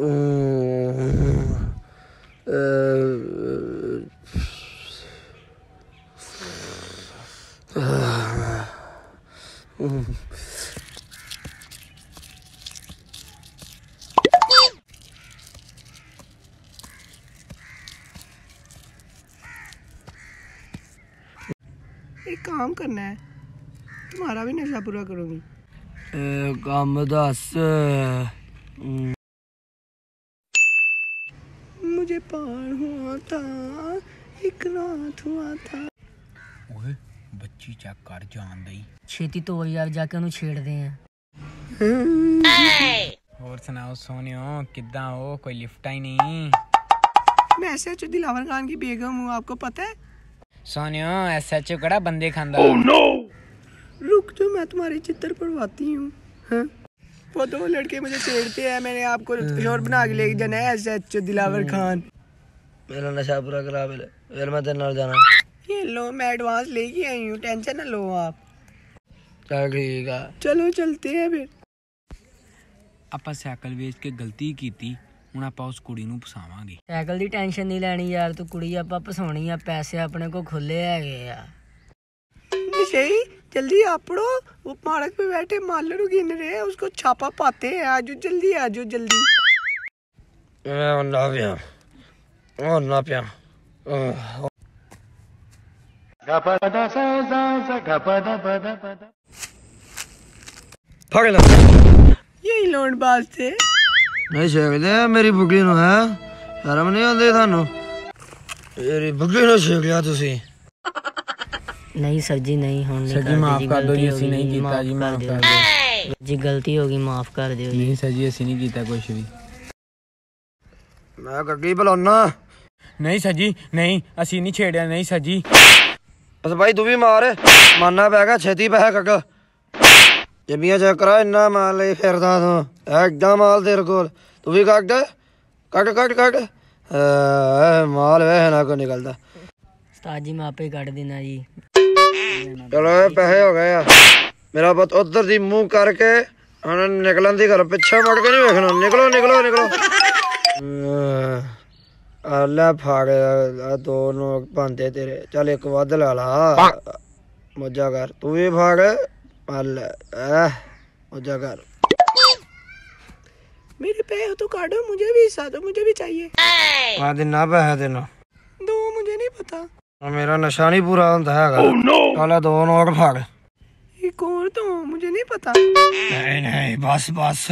एक काम करना है। तुम्हारा भी नशा पूरा करूँगी। काम दस। मुझे पार हुआ था एक रात हुआ था ਓਏ ਬੱਚੀ ਚੈੱਕ ਕਰ ਜਾਣ ਦਈ ਛੇਤੀ ਤੋਂ ਯਾਰ ਜਾ ਕੇ ਉਹਨੂੰ ਛੇੜਦੇ ਆ ਹੋਰ ਸੁਣਾਓ ਸੋਨਿਓ ਕਿੱਦਾਂ ਹੋ ਕੋਈ ਲਿਫਟਾ ਹੀ ਨਹੀਂ मैं ऐसे अच्छे दिलावर खान की बेगम हूँ आपको पता है ਸੋਨਿਓ ਐਸਐਚਓ ਕਿਹੜਾ ਬੰਦੇ ਖਾਂਦਾ रुक जो मैं तुम्हारे चित्र पढ़वाती हूँ हाँ? वो दो लड़के मुझे छेड़ते हैं मैंने आपको शोर बना के लेके जाना है ऐसे अच्छे दिलावर खान ਮੇਰਾ ਨਸ਼ਾ ਪੂਰਾ ਕਰਾ ਵੇ ਫਿਰ ਮੈਂ ਤੇਰੇ ਨਾਲ ਜਾਣਾ ये लो मैं एडवांस लेके आई हूँ टेंशन ना लो आप ਚੱਲ ਠੀਕ ਆ चलो चलते हैं फिर ਆਪਾਂ ਸਾਈਕਲ ਵੇਚ ਕੇ ਗਲਤੀ ਕੀਤੀ ਹੁਣ ਆਪਾਂ ਉਸ ਕੁੜੀ ਨੂੰ ਫਸਾਵਾਂਗੇ ਸਾਈਕਲ ਦੀ ਟੈਨਸ਼ਨ ਨਹੀਂ ਲੈਣੀ ਯਾਰ ਤੂੰ ਕੁੜੀ ਆਪਾਂ ਫਸਾਉਣੀ ਆ ਪੈਸੇ ਆਪਣੇ ਕੋਲ ਖੁੱਲੇ ਹੈਗੇ ਆ सही जल्दी आप वो पार्क पे बैठे मालर गिन रहे हैं उसको छापा पाते हैं। आज जल्दी आज जल्दी। ना यही लोन बाज से नहीं शेखते मेरी बुगली नु है। शर्म नहीं आती थानू। मेरी बुगली नु शेख लिया तुसी। ਨਹੀਂ ਸਰ ਜੀ ਨਹੀਂ ਹੁਣ ਨਹੀਂ ਸਰ ਜੀ ਮਾਫ ਕਰ ਦਿਓ ਜੀ ਅਸੀਂ ਨਹੀਂ ਕੀਤਾ ਜੀ ਮਾਫ ਕਰ ਦਿਓ। ਜੀ। ਗਲਤੀ ਹੋ ਗਈ ਮਾਫ ਕਰ ਦਿਓ ਨਹੀਂ ਸਰ ਜੀ ਅਸੀਂ ਨਹੀਂ ਕੀਤਾ ਕੁਝ ਵੀ। ਮੈਂ ਗੱਗੀ ਬੁਲਾਉਣਾ? ਨਹੀਂ ਸਰ ਜੀ ਨਹੀਂ ਅਸੀਂ ਨਹੀਂ ਛੇੜਿਆ ਨਹੀਂ ਸਰ ਜੀ। ਬਸ ਭਾਈ ਤੂੰ ਵੀ ਮਾਰ। ਮਾਨਾ ਪੈ ਗਿਆ ਛੇਤੀ ਪੈ ਕੱਕ ਜੱਬੀਆਂ ਚੈੱਕ ਕਰਾ ਇੰਨਾ ਮਾਲ ਲਈ ਫਿਰਦਾ ਤੂੰ। ਐਡਾ ਮਾਲ ਤੇਰੇ ਕੋਲ। ਤੂੰ ਵੀ ਕੱਢ ਕੱਢ ਕੱਢ ਕੱਢ। ਐ ਮਾਲ ਵੇਖ ਨਾ ਕੋ ਨਿਕਲਦਾ। ਉਸਤਾਦ ਜੀ ਮੈਂ ਆਪੇ ਕੱਢ ਦੇਣਾ ਜੀ। ਚਲੋ ਇਹ ਪੈਸੇ ਹੋ ਗਏ ਆ ਮੇਰਾ ਪੁੱਤ ਉਧਰ ਦੀ ਮੂੰਹ ਕਰਕੇ ਹੁਣ ਨਿਕਲਣ ਦੀ ਗੱਲ ਪਿੱਛੇ ਮੁੜ ਕੇ ਨਹੀਂ ਵੇਖਣਾ ਨਿਕਲੋ ਨਿਕਲੋ ਨਿਕਲੋ ਅਹ, ਆ ਲੈ ਫਾੜ ਆ ਦੋ ਨੂੰ ਭਾਂਦੇ ਤੇਰੇ ਚੱਲ ਇੱਕ ਵੱਧ ਲਾ ਲਾ ਮੋਜਾ ਕਰ ਤੂੰ ਵੀ ਫਾੜ ਆ ਲੈ ਆ ਮੋਜਾ ਕਰ मेरे पैसे तो काटो मुझे भी हिस्सा दो मुझे भी चाहिए ਆ ਦਿਨਾ ਪੈਸੇ ਤੈਨੂੰ दो मुझे नहीं पता हाँ, मेरा नशा नहीं पूरा होता है oh, no! दो नोट फाड़ एक और तो मुझे नहीं पता। नहीं नहीं बस बस।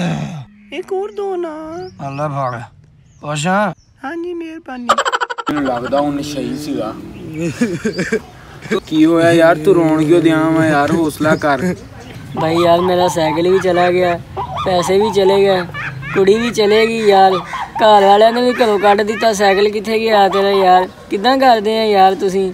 एक और दो ना। अल्लाह फाड़ ओशा हाँ? जी मेहरबानी। लगता हूँ नशा ही सीगा। की होया यार तू रोन क्यों दिया मैं यार हौसला कर। भाई यार मेरा साइकिल भी चला गया पैसे भी चले गए कुड़ी भी चलेगी यार। ਘਰ ਵਾਲਿਆਂ ਨੇ ਵੀ ਘਰੋਂ ਕੱਢ ਦਿੱਤਾ ਸਾਈਕਲ ਕਿੱਥੇ ਗਿਆ ਤੇਰਾ ਯਾਰ? ਕਿੱਦਾਂ ਕਰਦੇ ਆ ਯਾਰ ਤੁਸੀਂ?